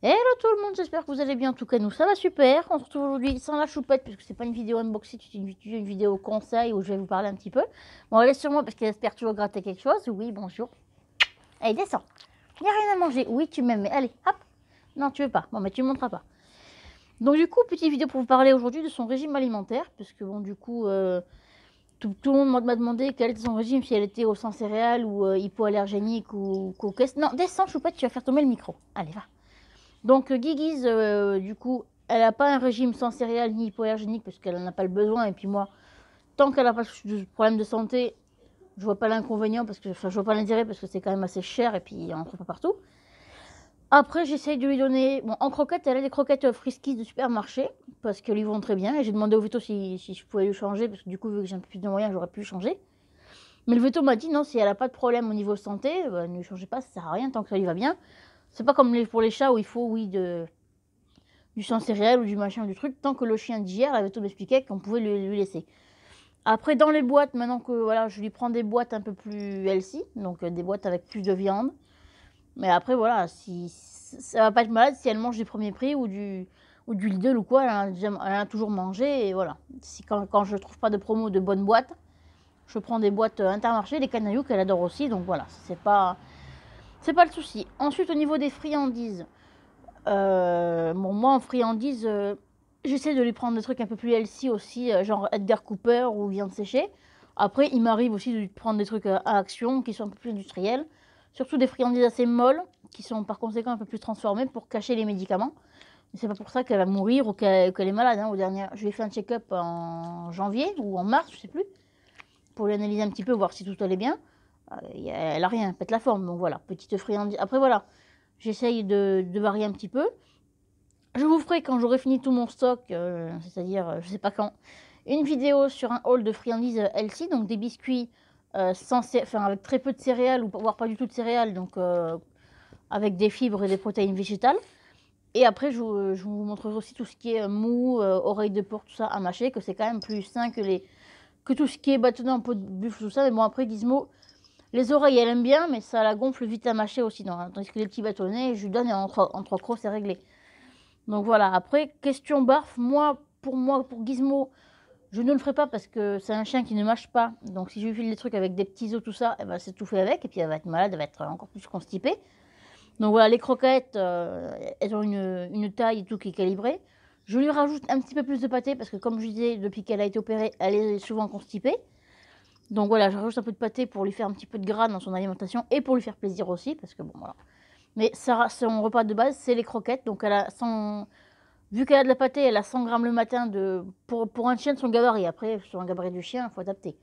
Hello tout le monde, j'espère que vous allez bien. En tout cas, nous ça va super. On se retrouve aujourd'hui sans la choupette, puisque c'est pas une vidéo unboxing, c'est une, vidéo conseil où je vais vous parler un petit peu. Bon, elle est sur moi parce qu'elle espère toujours gratter quelque chose. Oui, bonjour. Allez, descends. Il n'y a rien à manger. Oui, tu m'aimes, mais allez, hop. Non, tu veux pas. Bon, mais tu ne montreras pas. Donc, du coup, petite vidéo pour vous parler aujourd'hui de son régime alimentaire, parce que bon, du coup, euh, tout, le monde m'a demandé quel était son régime, si elle était au sang céréales ou euh, hypoallergénique ou, ou Non, descends, choupette, tu vas faire tomber le micro. Allez, va. Donc Guiguise, euh, du coup, elle n'a pas un régime sans céréales ni hypoallergénique parce qu'elle n'en a pas le besoin. Et puis moi, tant qu'elle n'a pas de problème de santé, je vois pas l'inconvénient parce que, enfin, je vois pas l'intérêt parce que c'est quand même assez cher et puis on ne trouve pas partout. Après, j'essaye de lui donner. Bon, en croquettes, elle a des croquettes frisky de supermarché parce qu'elles lui vont très bien. Et j'ai demandé au veto si, je pouvais lui changer parce que du coup, vu que j'ai un peu plus de moyens, j'aurais pu changer. Mais le veto m'a dit non, si elle n'a pas de problème au niveau santé, bah, ne lui changez pas, ça sert à rien tant que ça lui va bien. C'est pas comme pour les chats où il faut, oui, du sang céréal ou du machin du truc. Tant que le chien digère, la veto m'expliquait qu'on pouvait lui, laisser. Après, dans les boîtes, maintenant que voilà, je lui prends des boîtes un peu plus healthy, donc euh, des boîtes avec plus de viande. Mais après, voilà, si ça va pas être malade si elle mange du premier prix ou du ou du Lidl ou quoi, elle a, toujours mangé et voilà. Si quand, quand je trouve pas de promo de bonnes boîtes, je prends des boîtes euh, intermarché, les canailloux qu'elle adore aussi, donc voilà, c'est pas c'est pas le souci. Ensuite, au niveau des friandises, euh, bon, moi en friandises, euh, j'essaie de lui prendre des trucs un peu plus healthy aussi, euh, genre Edgar Cooper ou viande séchée. Après, il m'arrive aussi de lui prendre des trucs à action qui sont un peu plus industriels, surtout des friandises assez molles qui sont par conséquent un peu plus transformées pour cacher les médicaments. C'est pas pour ça qu'elle va mourir ou qu'elle est malade. Hein. Au dernier, je lui ai fait un check-up en janvier ou en mars, je sais plus, pour l'analyser un petit peu, voir si tout allait bien. Euh, elle a rien, pète la forme. Donc voilà, petite friandise. Après voilà, j'essaye de, varier un petit peu. Je vous ferai quand j'aurai fini tout mon stock, euh, c'est-à-dire euh, je sais pas quand, une vidéo sur un haul de friandises healthy, donc des biscuits sans, enfin, avec très peu de céréales ou voire pas du tout de céréales, donc avec des fibres et des protéines végétales. Et après, je, vous montrerai aussi tout ce qui est mou, oreille de porc, tout ça à mâcher, que c'est quand même plus sain que, les, que tout ce qui est bâtonné en peau de buffle, tout ça. Mais bon, après, Gizmo, les oreilles, elle aime bien, mais ça la gonfle vite à mâcher aussi. Tandis que les petits bâtonnets, je lui donne et en trois, crocs, c'est réglé. Donc voilà, après, question barf, moi, pour moi, pour Gizmo, je ne le ferai pas parce que c'est un chien qui ne mâche pas. Donc si je lui file des trucs avec des petits os, tout ça, elle va s'étouffer avec, et puis elle va être malade, elle va être encore plus constipée. Donc voilà, les croquettes, euh, elles ont une, une, taille et tout qui est calibrée. Je lui rajoute un petit peu plus de pâté parce que comme je disais, depuis qu'elle a été opérée, elle est souvent constipée. Donc voilà, je rajoute un peu de pâté pour lui faire un petit peu de gras dans son alimentation et pour lui faire plaisir aussi, parce que bon, voilà. Mais ça, son repas de base, c'est les croquettes. Donc elle a 100... Vu qu'elle a de la pâté, elle a 100 grammes le matin de... pour, pour un chien de son gabarit. Après, sur un gabarit du chien, il faut adapter.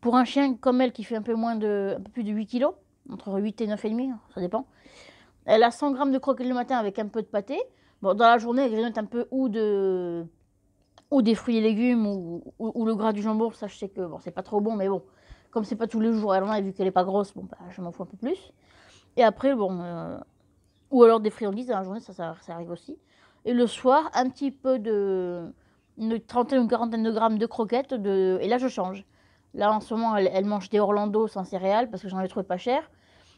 Pour un chien comme elle qui fait un peu moins de... un peu plus de 8 kg, entre 8 et 9,5, ça dépend. Elle a 100 grammes de croquettes le matin avec un peu de pâté. Bon, dans la journée, elle grignote un peu ou de ou des fruits et légumes ou, le gras du jambon, ça je sais que bon, c'est pas trop bon, mais bon, comme c'est pas tous les jours, elle en a, vu qu'elle est pas grosse, bon, bah, je m'en fous un peu plus. Et après, bon, euh, ou alors des friandises dans la journée, ça, ça, arrive aussi. Et le soir, un petit peu de une trentaine ou quarantaine de grammes de croquettes, de, et là je change. Là en ce moment, elle, mange des Orlando sans céréales parce que j'en ai trouvé pas cher.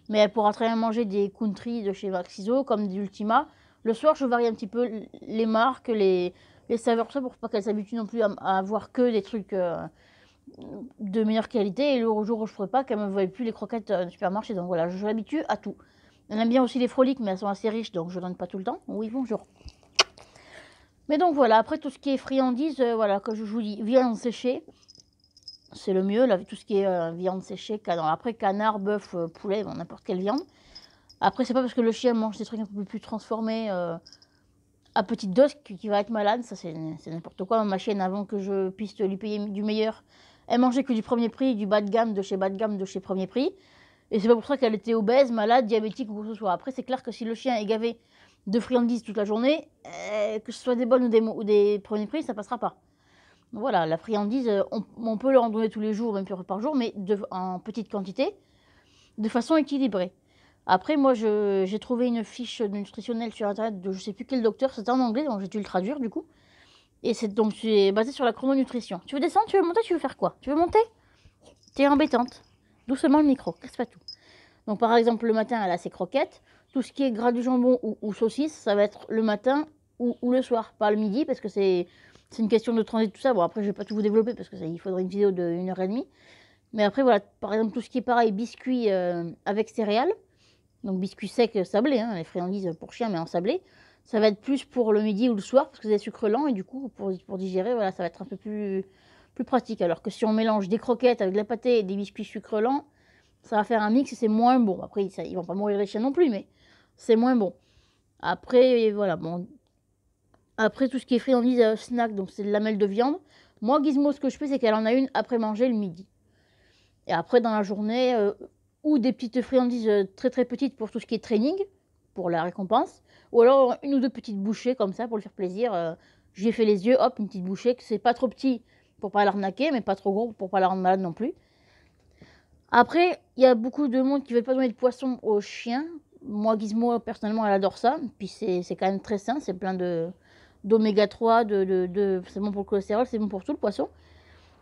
Mais elle pourra très bien manger des country de chez Maxiso comme des Ultima. Le soir, je varie un petit peu les marques, les, les saveurs, ça pour pas qu'elle s'habitue non plus à, avoir que des trucs euh, de meilleure qualité. Et le jour où je ferai pas, qu'elle ne voie plus les croquettes euh, supermarché. Donc voilà, je l'habitue à tout. Elle aime bien aussi les froliques, mais elles sont assez riches, donc je donne pas tout le temps. Oui, bonjour. Mais donc voilà, après tout ce qui est friandises, euh, voilà, comme je vous dis, viande séchée, c'est le mieux. Là, tout ce qui est viande séchée, canard. Après, canard, bœuf, poulet, n'importe quelle viande. Après, c'est pas parce que le chien mange des trucs un peu plus transformés à petite dose qui, va être malade, ça c'est n'importe quoi. Ma chienne, avant que je puisse lui payer du meilleur, elle mangeait que du premier prix, du bas de gamme, de chez bas de gamme, de chez premier prix. Et c'est pas pour ça qu'elle était obèse, malade, diabétique ou quoi que ce soit. Après, c'est clair que si le chien est gavé de friandises toute la journée, euh, que ce soit des bonnes ou des, premiers prix, ça passera pas. Voilà, la friandise, euh, on, peut leur en donner tous les jours, même par jour, mais en petite quantité, de façon équilibrée. Après, moi, j'ai trouvé une fiche nutritionnelle sur Internet de je sais plus quel docteur, c'était en anglais, donc j'ai dû le traduire du coup. Et c'est donc c'est basé sur la chrononutrition. Tu veux descendre, tu veux monter, tu veux faire quoi? Tu veux monter? T'es embêtante. Doucement le micro, casse pas tout. Donc par exemple, le matin, elle a ses croquettes. tout ce qui est gras du jambon ou, ou saucisse, ça va être le matin ou, le soir, pas le midi, parce que c'est une question de transit, tout ça. Bon, après, je vais pas tout vous développer, parce que ça, il faudrait une vidéo de 1 heure et demie. Mais après, voilà, par exemple, tout ce qui est pareil, biscuits euh, avec céréales, donc biscuits secs sablés, hein, les friandises pour chien, mais en sablé, ça va être plus pour le midi ou le soir, parce que c'est des sucres lents, et du coup, pour, digérer, voilà, ça va être un peu plus, plus pratique. Alors que si on mélange des croquettes avec de la pâtée et des biscuits sucre lents, ça va faire un mix et c'est moins bon. Après, ça, ils vont pas mourir les chiens non plus, mais c'est moins bon. Après, voilà, bon. Après, tout ce qui est friandises euh, snack, donc c'est de lamelles de viande. Moi, Gizmo, ce que je fais, c'est qu'elle en a une après manger le midi. Et après, dans la journée, euh, ou des petites friandises euh, très très petites pour tout ce qui est training, pour la récompense. Ou alors une ou deux petites bouchées comme ça pour lui faire plaisir. Euh, J'ai fait les yeux, hop, une petite bouchée, que c'est pas trop petit pour pas l'arnaquer, mais pas trop gros pour pas la rendre malade non plus. Après, il y a beaucoup de monde qui veut pas donner de poisson aux chiens. Moi, Gizmo, personnellement, elle adore ça. Puis c'est quand même très sain, c'est plein de d'oméga 3, de, de, c'est bon pour le cholestérol, c'est bon pour tout le poisson.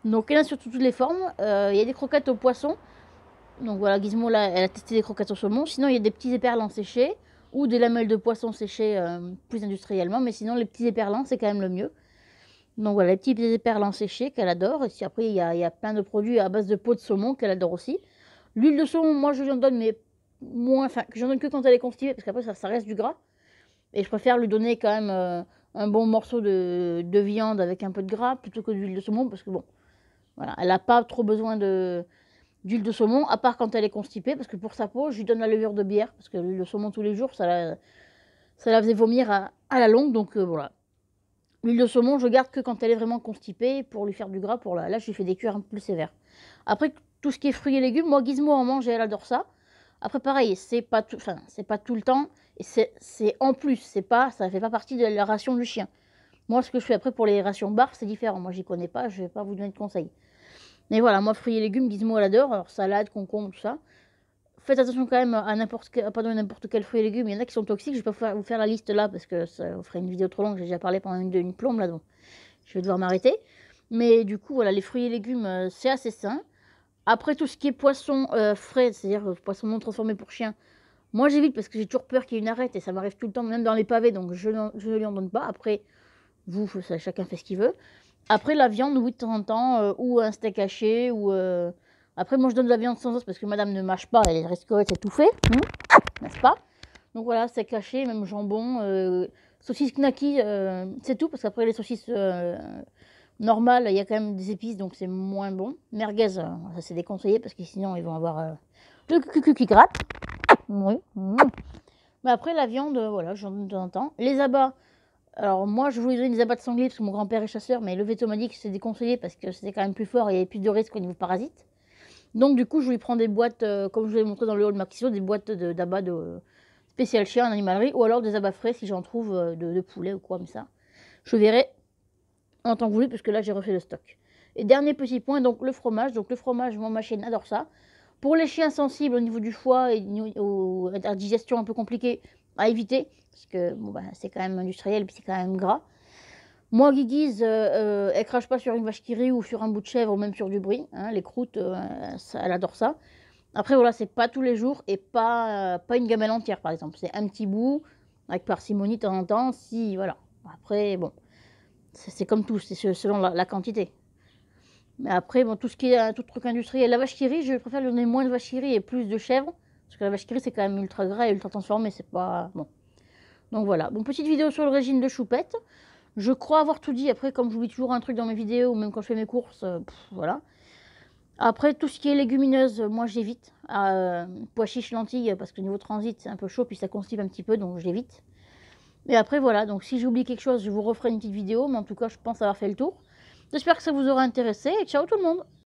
Donc il y en a sur toutes les formes. Euh, il y a des croquettes au poisson. Donc voilà, Gizmo, là, elle a testé des croquettes au saumon. Sinon, il y a des petits éperlans séchés ou des lamelles de poisson séchées euh, plus industriellement. Mais sinon, les petits éperlans, c'est quand même le mieux. Donc voilà, les petits éperlans séchés qu'elle adore. Et puis après, il y, a, plein de produits à base de peau de saumon qu'elle adore aussi. L'huile de saumon, moi, je lui en donne, mais moins. Enfin, j'en donne que quand elle est constipée, parce qu'après, ça, ça, reste du gras. Et je préfère lui donner quand même euh, un bon morceau de, de, viande avec un peu de gras plutôt que d'huile de saumon, parce que bon, voilà, elle n'a pas trop besoin de d'huile de saumon, à part quand elle est constipée, parce que pour sa peau, je lui donne la levure de bière, parce que l'huile de saumon tous les jours, ça la, ça la faisait vomir à, la longue, donc euh, voilà. L'huile de saumon, je garde que quand elle est vraiment constipée, pour lui faire du gras, pour la... là, je lui fais des cuirs un peu plus sévères. Après, tout ce qui est fruits et légumes, moi, Gizmo en mange et elle adore ça. Après, pareil, c'est pas tout, enfin, c'est pas tout le temps, et c'est en plus, c'est pas, ça fait pas partie de la ration du chien. Moi, ce que je fais après pour les rations bar, c'est différent. Moi, j'y connais pas, je vais pas vous donner de conseils. Mais voilà, moi, fruits et légumes, Gizmo, elle adore. Alors, salade, concombre, tout ça. Faites attention quand même à n'importe quel fruit et légumes. Il y en a qui sont toxiques. Je vais pas vous faire la liste là parce que ça vous ferait une vidéo trop longue. J'ai déjà parlé pendant une, plombe là, donc je vais devoir m'arrêter. Mais du coup, voilà, les fruits et légumes, euh, c'est assez sain. Après, tout ce qui est poisson euh, frais, c'est-à-dire euh, poisson non transformé pour chien, moi j'évite parce que j'ai toujours peur qu'il y ait une arrête et ça m'arrive tout le temps, même dans les pavés, donc je, ne lui en donne pas. Après, vous, chacun fait ce qu'il veut. Après, la viande, oui, de temps en temps, euh, ou un steak haché, ou... Euh... Après, moi, je donne de la viande sans os parce que madame ne mâche pas, elle risque d'être étouffée, n'est-ce pas? Donc voilà, steak haché, même jambon, euh, saucisse knacky, euh, c'est tout, parce qu'après, les saucisses euh, normales, il y a quand même des épices, donc c'est moins bon. Merguez, ça c'est déconseillé, parce que sinon, ils vont avoir le cucu qui gratte. Oui. Mmh. Mais après, la viande, voilà, j'en donne de temps en temps. Les abats... Alors moi, je voulais donner des abats de sanglier parce que mon grand-père est chasseur, mais le veto m'a dit que c'était déconseillé parce que c'était quand même plus fort et il y avait plus de risques au niveau parasite. Donc du coup, je lui prends des boîtes, euh, comme je vous ai montré dans le haut de ma des boîtes d'abats de, de, spécial chien en animalerie, ou alors des abats frais si j'en trouve euh, de, poulet ou quoi comme ça. Je verrai en temps voulu parce que là, j'ai refait le stock. Et dernier petit point, donc le fromage. Donc le fromage, moi, ma chienne adore ça. Pour les chiens sensibles au niveau du foie et à la digestion un peu compliquée, à éviter, parce que bon, bah, c'est quand même industriel, puis c'est quand même gras. Moi, Guiguise, euh, euh, elle crache pas sur une vache qui rit ou sur un bout de chèvre ou même sur du brie. Hein, les croûtes, euh, elle adore ça. Après, voilà, c'est pas tous les jours et pas, pas une gamelle entière, par exemple. C'est un petit bout, avec parcimonie de temps en temps, si, voilà. Après, bon, c'est comme tout, c'est selon la, la, quantité. Mais après, bon, tout ce qui est tout truc industriel, la vache qui rit, je préfère lui donner moins de vache qui rit et plus de chèvre. Parce que la vache qui c'est quand même ultra gras et ultra transformé, c'est pas... Bon. Donc voilà, bon, petite vidéo sur le régime de choupette. Je crois avoir tout dit. Après, comme dis toujours un truc dans mes vidéos, même quand je fais mes courses, euh, voilà. Après, tout ce qui est légumineuse, moi j'évite. Euh, pois chiches, lentilles, parce que niveau transit, c'est un peu chaud, puis ça constipe un petit peu, donc j'évite. Mais après, voilà, donc si j'oublie quelque chose, je vous referai une petite vidéo, mais en tout cas, je pense avoir fait le tour. J'espère que ça vous aura intéressé, et ciao tout le monde